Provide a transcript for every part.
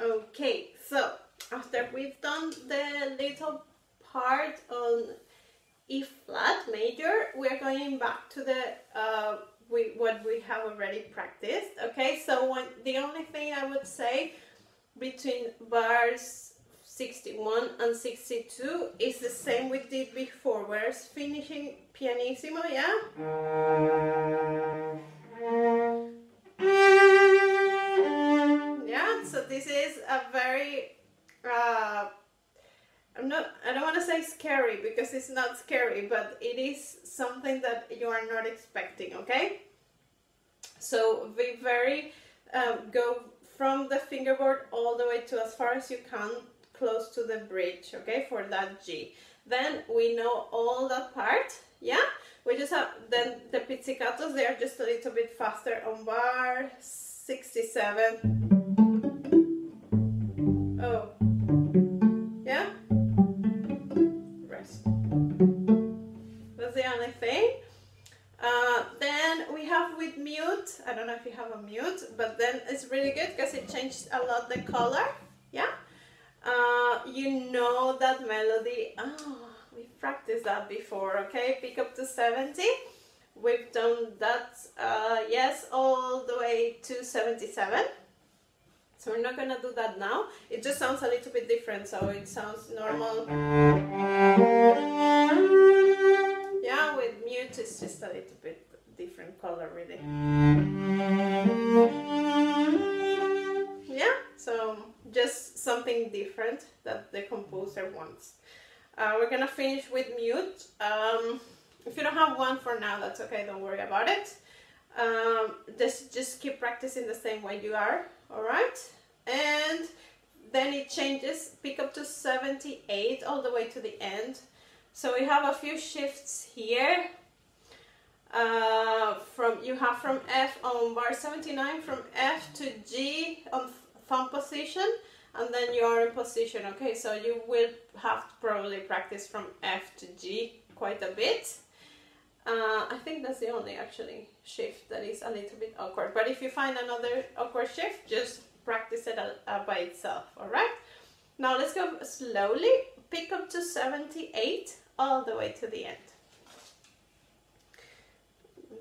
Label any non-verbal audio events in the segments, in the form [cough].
Okay, so after we've done the little part on E flat major, we're going back to the uh, we, what we have already practiced. Okay, so when, the only thing I would say between bars 61 and 62 is the same we did before, whereas finishing pianissimo, yeah? Not I don't want to say scary because it's not scary, but it is something that you are not expecting, okay? So be very um, go from the fingerboard all the way to as far as you can close to the bridge, okay, for that G. Then we know all that part, yeah? We just have, then the pizzicatos, they are just a little bit faster on bar 67. I don't know if you have a mute, but then it's really good because it changed a lot the color. Yeah? Uh, you know that melody. Oh, we've practiced that before, okay? Pick up to 70. We've done that, uh, yes, all the way to 77. So we're not gonna do that now. It just sounds a little bit different, so it sounds normal. It's just a little bit different color really. Yeah, so just something different that the composer wants. Uh, we're gonna finish with mute. Um, if you don't have one for now, that's okay, don't worry about it. Um, just, just keep practicing the same way you are, alright? And then it changes, pick up to 78 all the way to the end. So we have a few shifts here. Uh, from You have from F on bar 79, from F to G on thumb position, and then you are in position, okay? So you will have to probably practice from F to G quite a bit. Uh, I think that's the only actually shift that is a little bit awkward. But if you find another awkward shift, just practice it by itself, all right? Now let's go slowly, pick up to 78 all the way to the end.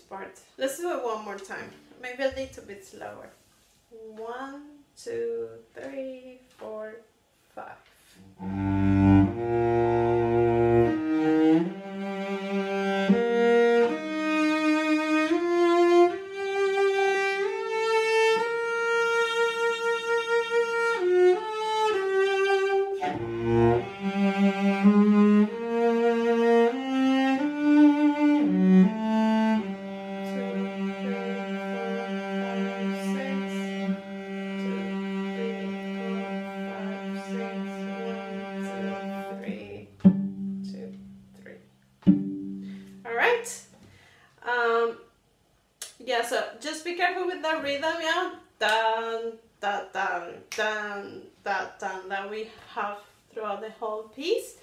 part. Let's do it one more time. Maybe a little bit slower. Rhythm, yeah, dun, dun, dun, dun, dun, dun, that we have throughout the whole piece.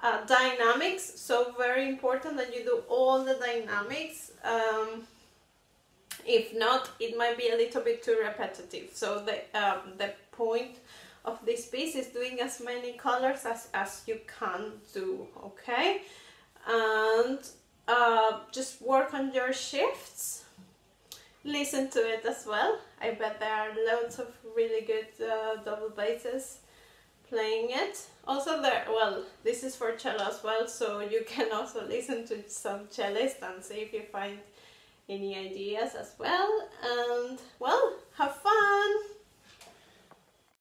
Uh, dynamics, so very important that you do all the dynamics. Um, if not, it might be a little bit too repetitive. So the, um, the point of this piece is doing as many colors as, as you can do, okay? And uh, just work on your shifts listen to it as well. I bet there are loads of really good uh, double basses playing it. Also there, well, this is for cello as well, so you [laughs] can also listen to some cellists and see if you find any ideas as well. And well, have fun!